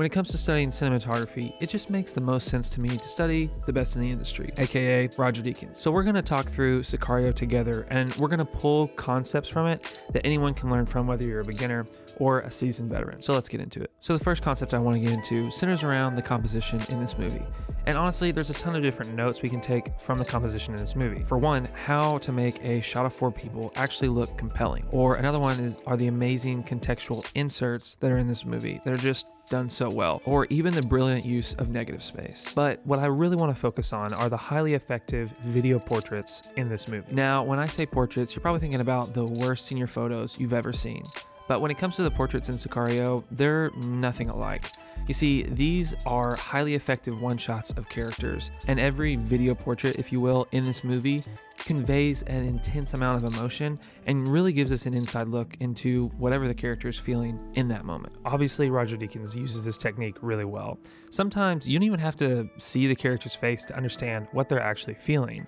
When it comes to studying cinematography, it just makes the most sense to me to study the best in the industry, aka Roger Deakins. So we're to talk through Sicario together and we're to pull concepts from it that anyone can learn from whether you're a beginner or a seasoned veteran. So let's get into it. So the first concept I want to get into centers around the composition in this movie. And honestly, there's a ton of different notes we can take from the composition in this movie. For one, how to make a shot of four people actually look compelling. Or another one is are the amazing contextual inserts that are in this movie that are just done so well, or even the brilliant use of negative space. But what I really want to focus on are the highly effective video portraits in this movie. Now, when I say portraits, you're probably thinking about the worst senior photos you've ever seen. But when it comes to the portraits in Sicario, they're nothing alike. You see, these are highly effective one shots of characters, and every video portrait, if you will, in this movie conveys an intense amount of emotion and really gives us an inside look into whatever the character is feeling in that moment. Obviously, Roger Deakins uses this technique really well. Sometimes you don't even have to see the character's face to understand what they're actually feeling.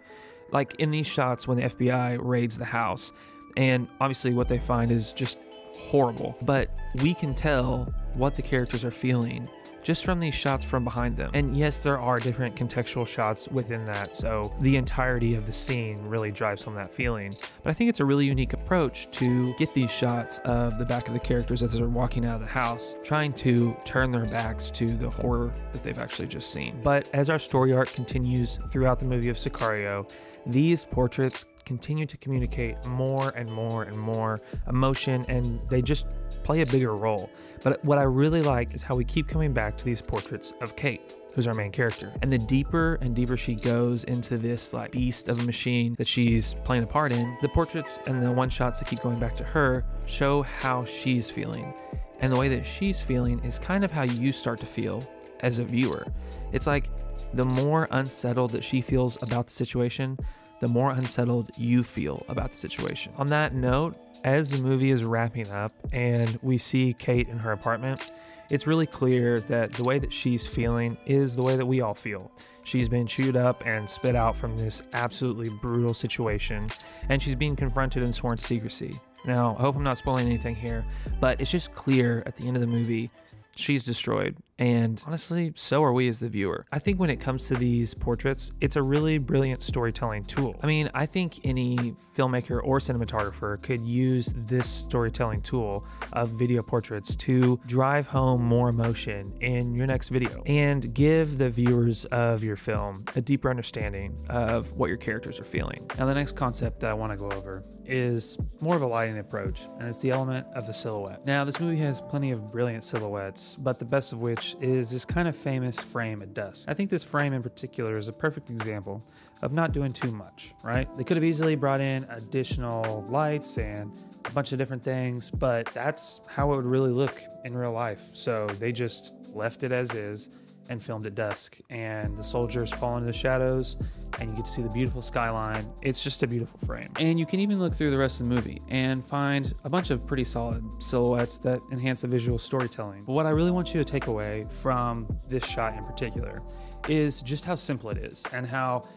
Like in these shots when the FBI raids the house, and obviously what they find is just horrible, but we can tell what the characters are feeling just from these shots from behind them. And yes, there are different contextual shots within that, so the entirety of the scene really drives home that feeling. But I think it's a really unique approach to get these shots of the back of the characters as they're walking out of the house, trying to turn their backs to the horror that they've actually just seen. But as our story arc continues throughout the movie of Sicario, these portraits continue to communicate more and more and more emotion and they just play a bigger role. But what I really like is how we keep coming back to these portraits of Kate who's our main character. And the deeper and deeper she goes into this like beast of a machine that she's playing a part in, the portraits and the one shots that keep going back to her show how she's feeling. And the way that she's feeling is kind of how you start to feel as a viewer. It's like the more unsettled that she feels about the situation, the more unsettled you feel about the situation. On that note, as the movie is wrapping up and we see Kate in her apartment, it's really clear that the way that she's feeling is the way that we all feel. She's been chewed up and spit out from this absolutely brutal situation, and she's being confronted and sworn to secrecy. Now, I hope I'm not spoiling anything here, but it's just clear at the end of the movie she's destroyed. And honestly, so are we as the viewer. I think when it comes to these portraits, it's a really brilliant storytelling tool. I mean, I think any filmmaker or cinematographer could use this storytelling tool of video portraits to drive home more emotion in your next video and give the viewers of your film a deeper understanding of what your characters are feeling. Now, the next concept that I want to go over is more of a lighting approach, and it's the element of the silhouette. Now, this movie has plenty of brilliant silhouettes, but the best of which is this kind of famous frame at dusk. I think this frame in particular is a perfect example of not doing too much, right? They could have easily brought in additional lights and a bunch of different things, but that's how it would really look in real life. So they just left it as is and filmed at dusk. And the soldiers fall into the shadows and you get to see the beautiful skyline. It's just a beautiful frame. And you can even look through the rest of the movie and find a bunch of pretty solid silhouettes that enhance the visual storytelling. But what i really want you to take away from this shot in particular is just how simple it is and how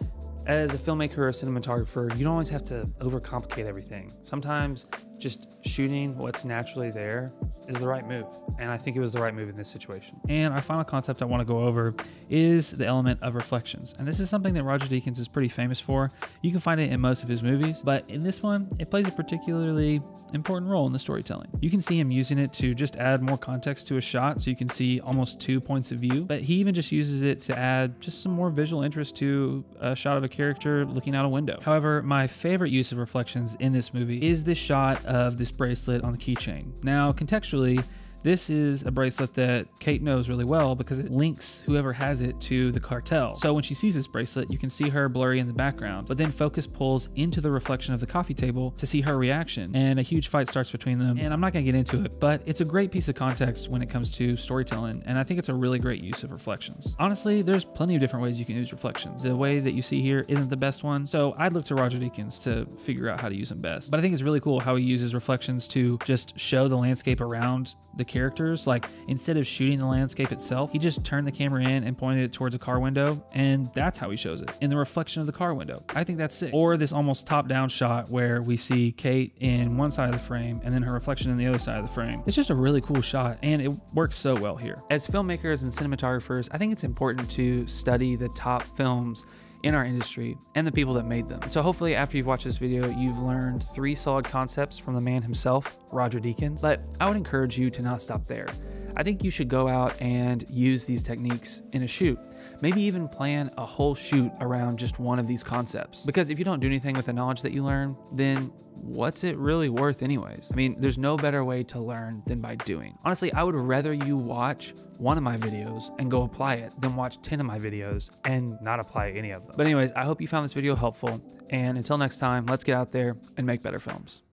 as a filmmaker or a cinematographer, you don't always have to overcomplicate everything. Sometimes just shooting what's naturally there is the right move. And I think it was the right move in this situation. And our final concept I want to go over is the element of reflections. And this is something that Roger Deakins is pretty famous for. You can find it in most of his movies, but in this one, it plays a particularly important role in the storytelling. You can see him using it to just add more context to a shot so you can see almost two points of view, but he even just uses it to add just some more visual interest to a shot of a character looking out a window. However, my favorite use of reflections in this movie is this shot of this bracelet on the keychain. Now, contextually, actually this is a bracelet that Kate knows really well because it links whoever has it to the cartel. So when she sees this bracelet, you can see her blurry in the background, but then focus pulls into the reflection of the coffee table to see her reaction, and a huge fight starts between them. And I'm not gonna get into it, but it's a great piece of context when it comes to storytelling, and I think it's a really great use of reflections. Honestly, there's plenty of different ways you can use reflections. The way that you see here isn't the best one, so I'd look to Roger Deakins to figure out how to use them best. But I think it's really cool how he uses reflections to just show the landscape around the characters. Like instead of shooting the landscape itself, he just turned the camera in and pointed it towards a car window, and that's how he shows it in the reflection of the car window. I think that's sick. Or this almost top down shot where we see Kate in one side of the frame and then her reflection in the other side of the frame. It's just a really cool shot, and it works so well here. As filmmakers and cinematographers, I think it's important to study the top films in our industry and the people that made them. So hopefully after you've watched this video, you've learned three solid concepts from the man himself, Roger Deakins. But I would encourage you to not stop there. I think you should go out and use these techniques in a shoot. Maybe even plan a whole shoot around just one of these concepts. Because if you don't do anything with the knowledge that you learn, then what's it really worth anyways? I mean, there's no better way to learn than by doing. Honestly, I would rather you watch one of my videos and go apply it than watch 10 of my videos and not apply any of them. But anyways, I hope you found this video helpful. And until next time, let's get out there and make better films.